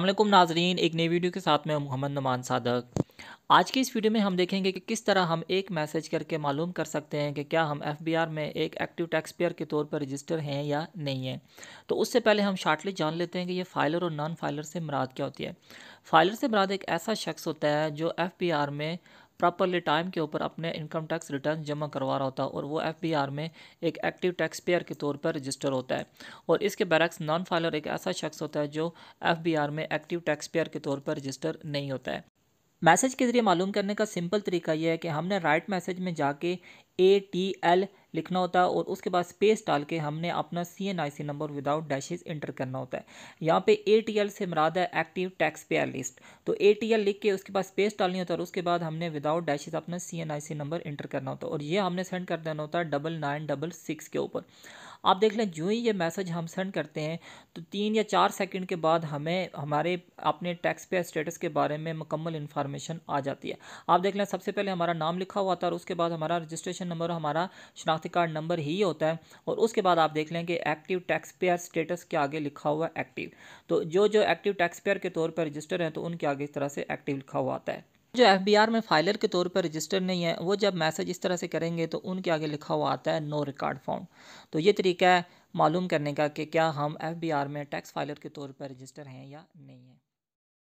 वालेकुम नाजरीन, एक नई वीडियो के साथ मैं मोहम्मद नमान सादक। आज की इस वीडियो में हम देखेंगे कि किस तरह हम एक मैसेज करके मालूम कर सकते हैं कि क्या हम एफबीआर में एक एक्टिव टैक्स पेयर के तौर पर रजिस्टर हैं या नहीं है। तो उससे पहले हम शार्टली जान लेते हैं कि ये फाइलर और नॉन फाइलर से मराद क्या होती है। फाइलर से मराद एक ऐसा शख्स होता है जो एफ़ में प्रॉपरली टाइम के ऊपर अपने इनकम टैक्स रिटर्न जमा करवा रहा होता है और वो FBR में एक एक्टिव टैक्स पेयर के तौर पर रजिस्टर होता है। और इसके बरक्स नॉन फाइलर एक ऐसा शख्स होता है जो FBR में एक्टिव टैक्स पेयर के तौर पर रजिस्टर नहीं होता है। मैसेज के ज़रिए मालूम करने का सिंपल तरीका यह है कि हमने राइट मैसेज में जाके ए टी एल लिखना होता है और उसके बाद स्पेस डाल के हमने अपना C N I C number without dashes enter करना होता है। यहाँ पे ए टी एल से मराद है एक्टिव टैक्स पेयर लिस्ट तो ए टी एल लिख के उसके बाद स्पेस डालनी होता है और उसके बाद हमने विदाउट डैशेज अपना C N I C number enter करना होता है और ये हमने सेंड कर देना होता है डबल नाइन डबल सिक्स के ऊपर। आप देख लें, जो ही ये मैसेज हम सेंड करते हैं तो तीन या चार सेकंड के बाद हमें, हमारे अपने टैक्स पेयर स्टेटस के बारे में मुकम्मल इन्फॉर्मेशन आ जाती है। आप देख लें, सबसे पहले हमारा नाम लिखा हुआ था और उसके बाद हमारा रजिस्ट्रेशन नंबर हमारा शनाख्ती कार्ड नंबर ही होता है और उसके बाद आप देख लें कि एक्टिव टैक्स पेयर स्टेटस के आगे लिखा हुआ है एक्टिव। तो जो जो एक्टिव टैक्स पेयर के तौर पर रजिस्टर हैं तो उनके आगे इस तरह से एक्टिव लिखा हुआ आता है। जो एफबीआर में फाइलर के तौर पर रजिस्टर नहीं है, वो जब मैसेज इस तरह से करेंगे तो उनके आगे लिखा हुआ आता है नो रिकॉर्ड फाउंड तो ये तरीका है मालूम करने का कि क्या हम एफ़ में टैक्स फाइलर के तौर पर रजिस्टर हैं या नहीं है।